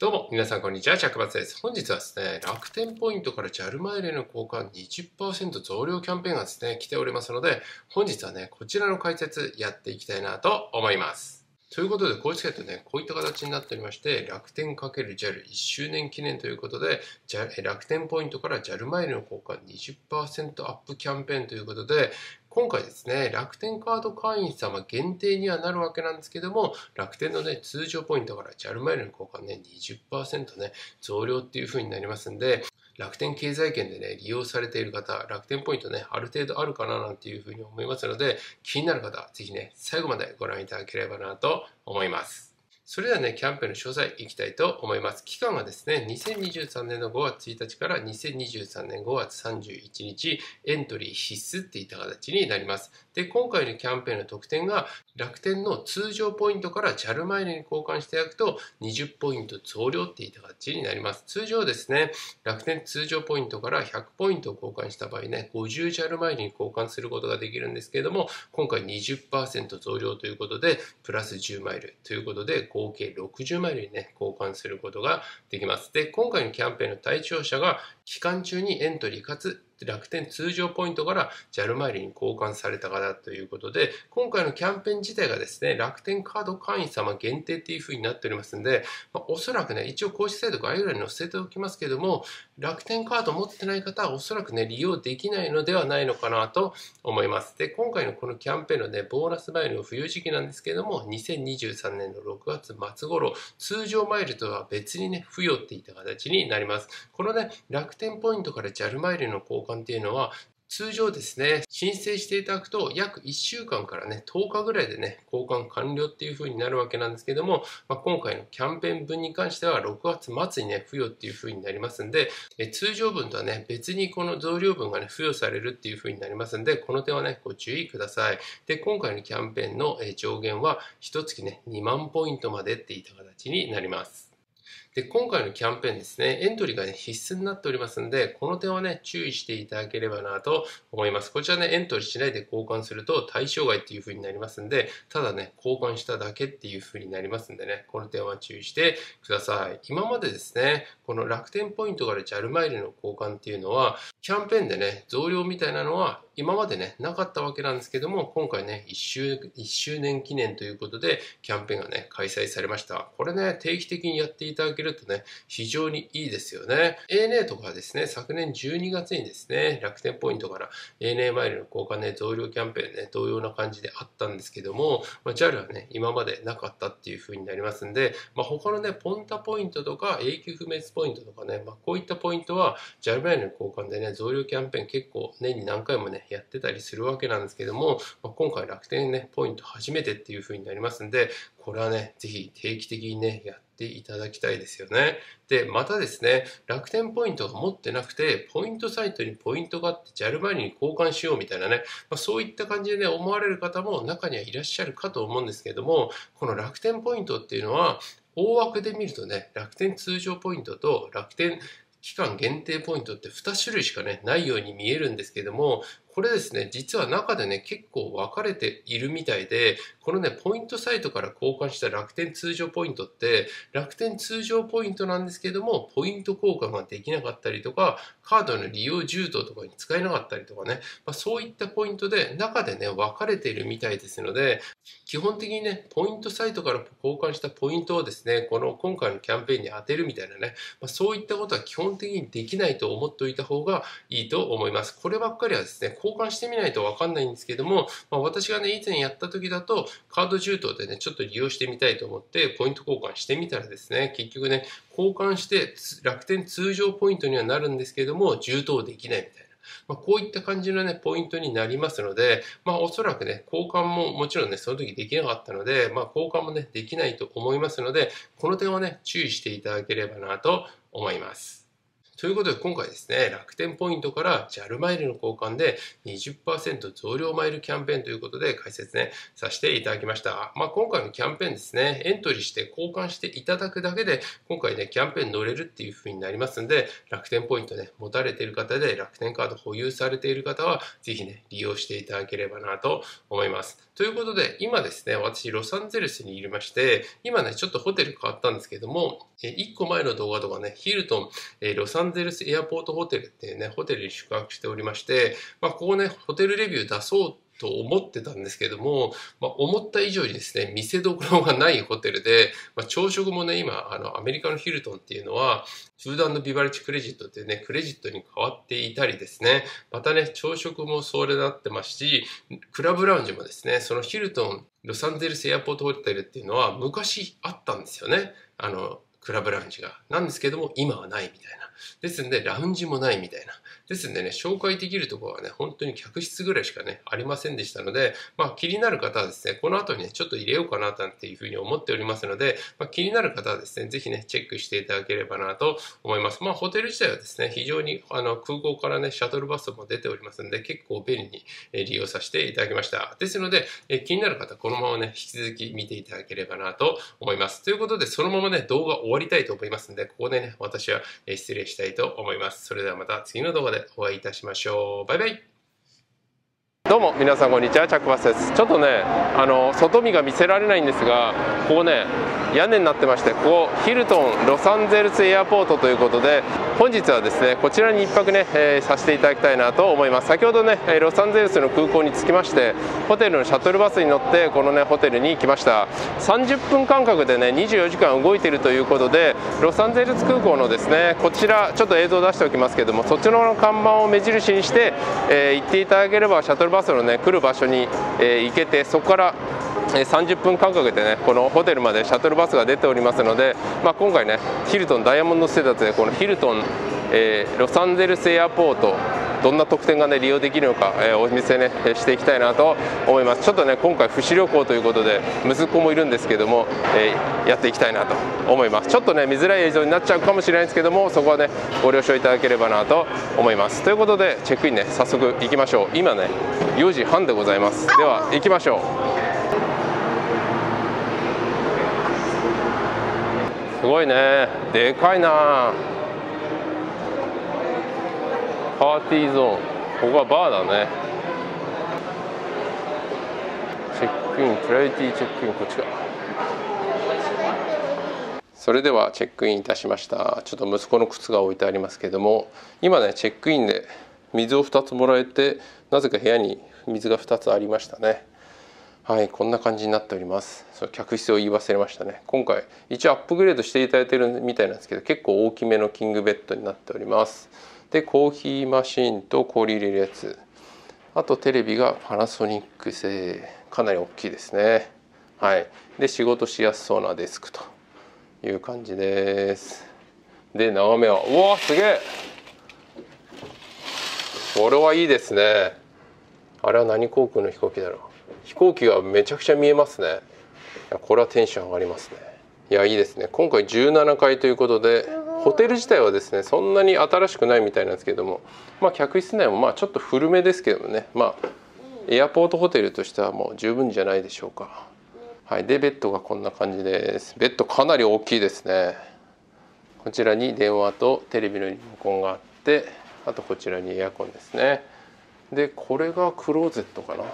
どうも、皆さんこんにちは、着松です。本日はですね、楽天ポイントから JAL マイルの交換20%増量キャンペーンがですね、来ておりますので、本日はね、こちらの解説やっていきたいなと思います。ということで、公式サイトね、こういった形になっておりまして、楽天 ×JAL1 周年記念ということで、楽天ポイントから JAL マイルの交換20%アップキャンペーンということで、今回ですね、楽天カード会員様限定にはなるわけなんですけども、楽天のね、通常ポイントから JAL マイルの交換ね、20%ね、増量っていう風になりますんで、楽天経済圏でね、利用されている方、楽天ポイントね、ある程度あるかななんていう風に思いますので、気になる方、ぜひね、最後までご覧いただければなと思います。それではね、キャンペーンの詳細いきたいと思います。期間はですね、2023年の5月1日から2023年5月31日、エントリー必須っていった形になります。で、今回のキャンペーンの特典が、楽天の通常ポイントから JAL マイルに交換していただくと、20ポイント増量っていった形になります。通常ですね、楽天通常ポイントから100ポイントを交換した場合ね、50 JAL マイルに交換することができるんですけれども、今回20%増量ということで、プラス10マイルということで、合計60マイルにね、交換することができます。で、今回のキャンペーンの対象者が期間中にエントリーかつ楽天通常ポイントから JAL マイルに交換された方ということで、今回のキャンペーン自体がですね、楽天カード会員様限定っていう風になっておりますんで、まあ、おそらくね、一応公式サイト概要欄に載せておきますけども、楽天カード持ってない方はおそらくね、利用できないのではないのかなと思います。で、今回のこのキャンペーンのね、ボーナスマイルの冬時期なんですけども、2023年の6月末頃、通常マイルとは別にね、付与っていった形になります。このね、楽天ポイントから JAL マイルの交換っていうのは、通常ですね、申請していただくと約1週間からね、10日ぐらいでね、交換完了っていう風になるわけなんですけども、まあ、今回のキャンペーン分に関しては6月末にね、付与っていう風になりますんで、え通常分とはね、別にこの増量分がね、付与されるっていう風になりますんで、この点はね、ご注意ください。で、今回のキャンペーンの上限は、1月ね、2万ポイントまでっていった形になります。で、今回のキャンペーンですね、エントリーがね、必須になっておりますんで、この点はね、注意していただければなと思います。こちらね、エントリーしないで交換すると対象外っていう風になりますんで、ただね、交換しただけっていう風になりますんでね、この点は注意してください。今までですね、この楽天ポイントから JAL マイルの交換っていうのは、キャンペーンでね、増量みたいなのは今までね、なかったわけなんですけども、今回ね、1周、1周年記念ということで、キャンペーンがね、開催されました。これね、定期的にやっていただけるとね、非常にいいですよね。ANA とかはですね、昨年12月にですね、楽天ポイントから ANA マイルの交換ね、増量キャンペーンね、同様な感じであったんですけども、まあ、JAL はね、今までなかったっていう風になりますんで、まあ、他のね、ポンタポイントとか永久不滅ポイントとかね、まあ、こういったポイントは JAL マイルの交換でね、増量キャンペーン結構年に何回もね、やってたりするわけなんですけども、まあ、今回楽天ね、ポイント初めてっていう風になりますんで、これはね、ぜひ定期的にね、やってていただきたいですよね。で、またですね、楽天ポイントが持ってなくて、ポイントサイトにポイントがあって JAL マイルに交換しようみたいなね、まあ、そういった感じでね、思われる方も中にはいらっしゃるかと思うんですけども、この楽天ポイントっていうのは、大枠で見るとね、楽天通常ポイントと楽天期間限定ポイントって2種類しかね、ないように見えるんですけども、これですね、実は中でね、結構分かれているみたいで、このね、ポイントサイトから交換した楽天通常ポイントって、楽天通常ポイントなんですけども、ポイント交換ができなかったりとか、カードの利用充当とかに使えなかったりとかね、まあ、そういったポイントで中でね、分かれているみたいですので、基本的にね、ポイントサイトから交換したポイントをですね、この今回のキャンペーンに当てるみたいなね、まあ、そういったことは基本的にできないと思っておいた方がいいと思います。こればっかりはですね、交換してみないとわかんないんですけども、まあ、私がね、以前やった時だと、カード充当でね、ちょっと利用してみたいと思って、ポイント交換してみたらですね、結局ね、交換して楽天通常ポイントにはなるんですけども、充当できないみたいな。まあ、こういった感じのね、ポイントになりますので、まあ、おそらくね、交換ももちろんね、その時できなかったので、まあ、交換もね、できないと思いますので、この点はね、注意していただければなと思います。ということで今回ですね、楽天ポイントから JAL マイルの交換で20%増量マイルキャンペーンということで解説ね、させていただきました。まあ、今回のキャンペーンですね、エントリーして交換していただくだけで、今回ね、キャンペーン乗れるっていう風になりますんで、楽天ポイントね、持たれている方で楽天カード保有されている方は、ぜひね、利用していただければなと思います。ということで、今ですね、私、ロサンゼルスにいまして、今ね、ちょっとホテル変わったんですけども、1個前の動画とかね、ヒルトン、ロサンンゼルスエアポートホテルっていうね、ホテルに宿泊しておりまして、まあ、ここね、ホテルレビュー出そうと思ってたんですけども、まあ、思った以上にですね、見せどころがないホテルで、まあ、朝食もね、今、あの、アメリカのヒルトンっていうのは、フードビバレッジクレジットっていうね、クレジットに変わっていたりですね、またね、朝食もそれなってますし、クラブラウンジもですね、そのヒルトン、ロサンゼルスエアポートホテルっていうのは昔あったんですよね。あの、クラブラウンジが。なんですけども、今はないみたいな。ですんで、ラウンジもないみたいな。ですんでね、紹介できるところはね、本当に客室ぐらいしかね、ありませんでしたので、まあ気になる方はですね、この後にね、ちょっと入れようかななんていうふうに思っておりますので、まあ、気になる方はですね、ぜひね、チェックしていただければなと思います。まあホテル自体はですね、非常にあの空港からね、シャトルバスも出ておりますので、結構便利に利用させていただきました。ですので、え気になる方、このままね、引き続き見ていただければなと思います。ということで、そのままね、動画終わりたいと思いますので、ここでね、私は失礼したいと思います。それではまた次の動画でお会いいたしましょう。バイバイどうも皆さんこんにちは。チャックバスです。ちょっとねあの外見が見せられないんですがここね屋根になってましてここヒルトンロサンゼルスエアポートということで本日はですねこちらに1泊ね、えー、させていただきたいなと思います。先ほどねロサンゼルスの空港に着きましてホテルのシャトルバスに乗ってこのねホテルに来ました。30分間隔でね24時間動いているということでロサンゼルス空港のですねこちらちょっと映像を出しておきますけどもそっちの看板を目印にして、えー、行っていただければシャトルバスバスのね来る場所に、えー、行けてそこから30分間隔でねこのホテルまでシャトルバスが出ておりますので、まあ、今回ねヒルトンダイヤモンドステータスでこのヒルトン、えー、ロサンゼルスエアポートどんな特典がね利用できるのか、えー、お見せねしていきたいなと思います。ちょっとね今回不死旅行ということで息子もいるんですけども、えー、やっていきたいなと思います。ちょっとね見づらい映像になっちゃうかもしれないですけどもそこはねご了承いただければなと思います。ということでチェックインね早速行きましょう。今ね4時半でございます。では行きましょう。すごいね。でかいな。パーティーゾーン。ここはバーだね。チェックインプライオリティチェックインこっちか。それではチェックインいたしました。ちょっと息子の靴が置いてありますけども今ねチェックインで水を2つもらえてなぜか部屋に水が2つありましたね。はいこんな感じになっております。そ客室を言い忘れましたね。今回一応アップグレードしていただいてるみたいなんですけど結構大きめのキングベッドになっております。でコーヒーマシンと氷入れるやつ。あとテレビがパナソニック製。かなり大きいですね。はい。で仕事しやすそうなデスクという感じです。で眺めはうわすげえ。これはいいですね。あれは何航空の飛行機だろう。飛行機がめちゃくちゃ見えますね。これはテンション上がりますね。いやいいですね。今回17階ということでホテル自体はですねそんなに新しくないみたいなんですけどもまあ客室内もまあちょっと古めですけどもねまあエアポートホテルとしてはもう十分じゃないでしょうか。はいでベッドがこんな感じです。ベッドかなり大きいですね。こちらに電話とテレビのリモコンがあってあとこちらにエアコンですね。でこれがクローゼットかな。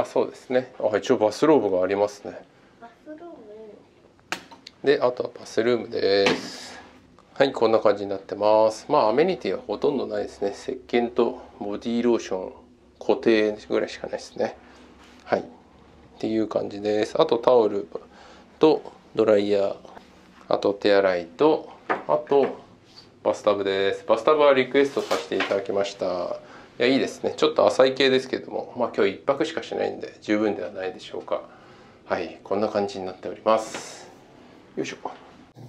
あそうですね。あ一応バスローブがありますね。であとはバスルームですはいこんな感じになってます。まあアメニティはほとんどないですね。石鹸とボディローション固定ぐらいしかないですね。はい。っていう感じです。あとタオルとドライヤー。あと手洗いとあとバスタブです。バスタブはリクエストさせていただきました。いやいいですね。ちょっと浅い系ですけども。まあ今日1泊しかしないんで十分ではないでしょうか。はいこんな感じになっております。よいしょ。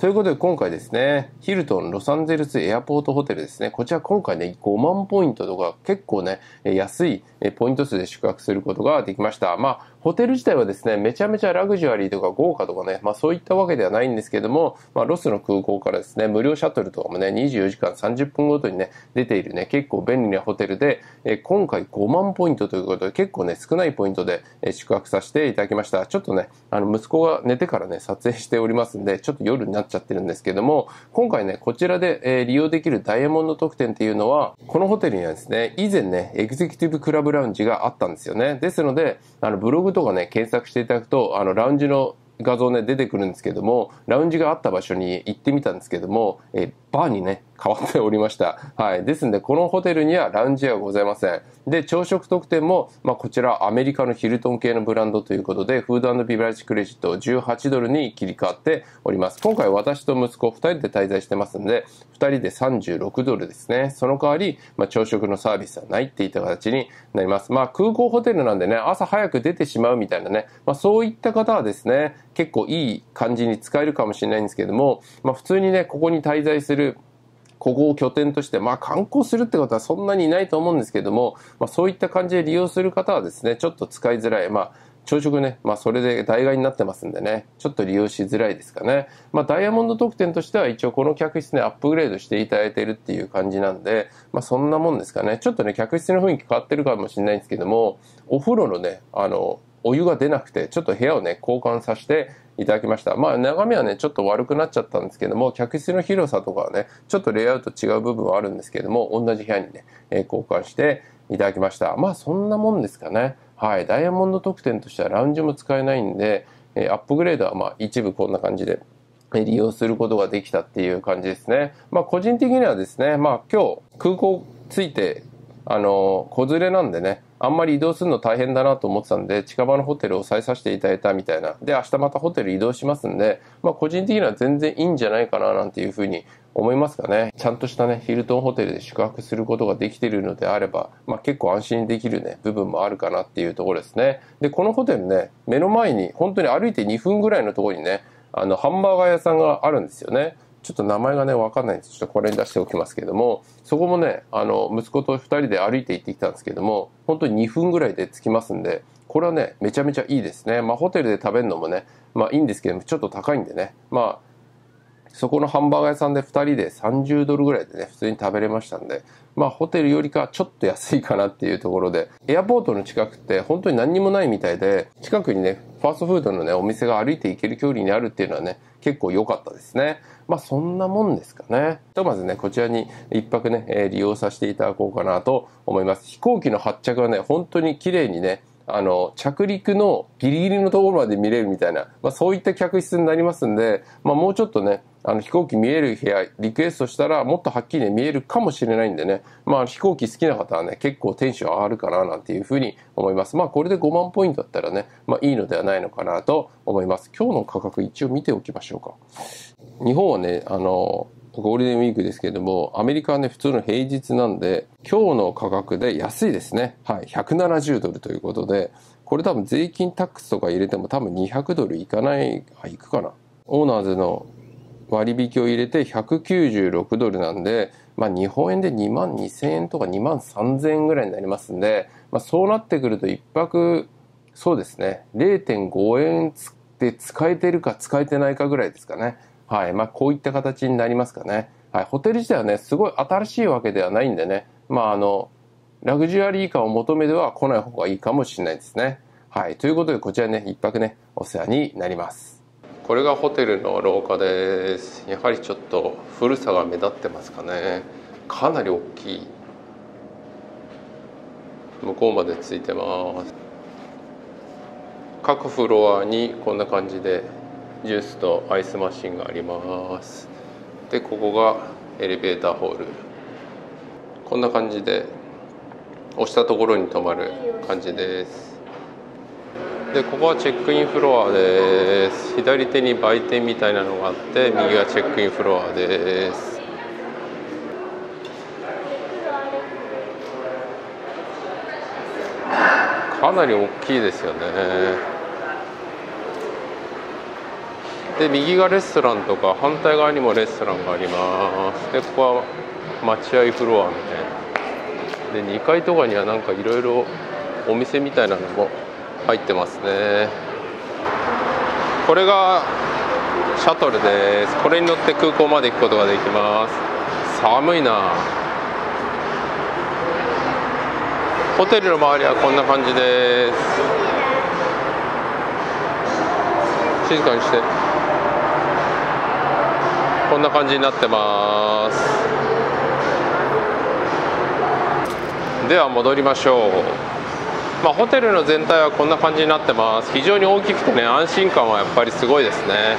ということで今回ですね、ヒルトンロサンゼルスエアポートホテルですね。こちら今回ね、5万ポイントとか結構ね、安いえポイント数で宿泊することができました。まあ、ホテル自体はですね、めちゃめちゃラグジュアリーとか豪華とかね、まあそういったわけではないんですけども、まあロスの空港からですね、無料シャトルとかもね、24時間30分ごとにね、出ているね、結構便利なホテルで、え、今回5万ポイントということで、結構ね、少ないポイントで、え、宿泊させていただきました。ちょっとね、あの、息子が寝てからね、撮影しておりますんで、ちょっと夜になっちゃってるんですけども、今回ね、こちらで、え、利用できるダイヤモンド特典っていうのは、このホテルにはですね、以前ね、エグゼクティブクラブラウンジがあったんですよね。ですので、あの、ブログとかね、検索していただくと、あの、ラウンジの画像ね、出てくるんですけども、ラウンジがあった場所に行ってみたんですけども、えバーにね、変わっておりました。はい。ですんで、このホテルにはラウンジはございません。で、朝食特典も、まあ、こちらアメリカのヒルトン系のブランドということで、フードビバレッジクレジット18ドルに切り替わっております。今回私と息子2人で滞在してますんで、2人で36ドルですね。その代わり、まあ、朝食のサービスはないっていった形になります。まあ、空港ホテルなんでね、朝早く出てしまうみたいなね、まあ、そういった方はですね、結構いい感じに使えるかもしれないんですけども、まあ、普通にね、ここに滞在するここを拠点として、まあ観光するってことはそんなにいないと思うんですけども、まあそういった感じで利用する方はですね、ちょっと使いづらい。まあ朝食ね、まあそれで代替になってますんでね、ちょっと利用しづらいですかね。まあダイヤモンド特典としては一応この客室ね、アップグレードしていただいてるっていう感じなんで、まあそんなもんですかね。ちょっとね、客室の雰囲気変わってるかもしれないんですけども、お風呂のね、あの、お湯が出なくて、ちょっと部屋をね、交換させていただきました。まあ、眺めはね、ちょっと悪くなっちゃったんですけども、客室の広さとかはね、ちょっとレイアウト違う部分はあるんですけども、同じ部屋にね、え交換していただきました。まあ、そんなもんですかね。はい。ダイヤモンド特典としてはラウンジも使えないんで、えアップグレードはまあ、一部こんな感じで利用することができたっていう感じですね。まあ、個人的にはですね、まあ、今日空港着いて、あの、子連れなんでね、あんまり移動するの大変だなと思ってたんで、近場のホテルを再させていただいたみたいな。で、明日またホテル移動しますんで、まあ個人的には全然いいんじゃないかななんていうふうに思いますかね。ちゃんとしたね、ヒルトンホテルで宿泊することができているのであれば、まあ結構安心できるね、部分もあるかなっていうところですね。で、このホテルね、目の前に、本当に歩いて2分ぐらいのところにね、あの、ハンバーガー屋さんがあるんですよね。ちょっと名前がね、わかんないんで、ちょっとこれに出しておきますけども、そこもね、あの、息子と2人で歩いて行ってきたんですけども、本当に2分ぐらいで着きますんで、これはね、めちゃめちゃいいですね。まあ、ホテルで食べるのもね、まあいいんですけども、ちょっと高いんでね、まあ、そこのハンバーガー屋さんで2人で30ドルぐらいでね、普通に食べれましたんで、まあホテルよりかちょっと安いかなっていうところで、エアポートの近くって本当に何にもないみたいで、近くにね、ファーストフードのね、お店が歩いて行ける距離にあるっていうのはね、結構良かったですね。まあそんなもんですかね。ひとまずね、こちらに一泊ね、え、利用させていただこうかなと思います。飛行機の発着はね、本当に綺麗にね、あの、着陸のギリギリのところまで見れるみたいな、まあそういった客室になりますんで、まあもうちょっとね、あの飛行機見える部屋リクエストしたらもっとはっきり、ね、見えるかもしれないんでね、まあ飛行機好きな方はね、結構テンション上がるかななんていうふうに思います。まあこれで5万ポイントだったらね、まあいいのではないのかなと思います。今日の価格一応見ておきましょうか。日本はね、あの、ゴールデンウィークですけれども、アメリカはね、普通の平日なんで、今日の価格で安いですね。はい、170ドルということで、これ多分税金タックスとか入れても多分200ドルいかない、あ、いくかな。オーナーズの割引を入れて196ドルなんで、まあ日本円で2万2000円とか2万3000円ぐらいになりますんで、まあそうなってくると一泊、そうですね、0.5円で使えてるか使えてないかぐらいですかね。はい。まあこういった形になりますかね。はい。ホテル自体はね、すごい新しいわけではないんでね、まああの、ラグジュアリー感を求めては来ない方がいいかもしれないですね。はい。ということで、こちらね、一泊ね、お世話になります。これがホテルの廊下ですやはりちょっと古さが目立ってますかねかなり大きい向こうまでついてます各フロアにこんな感じでジュースとアイスマシンがあります。でここがエレベーターホール。こんな感じで押したところに止まる感じです。でここはチェックインフロアです。左手に売店みたいなのがあって右がチェックインフロアです。かなり大きいですよね。で右がレストランとか反対側にもレストランがあります。でここは待合フロアみたいな。で2階とかにはなんかいろいろお店みたいなのも入ってますね。これがシャトルです。これに乗って空港まで行くことができます。寒いな。ホテルの周りはこんな感じです。静かにして。こんな感じになってます。では戻りましょう。まあ、ホテルの全体はこんな感じになってます。非常に大きくてね安心感はやっぱりすごいですね。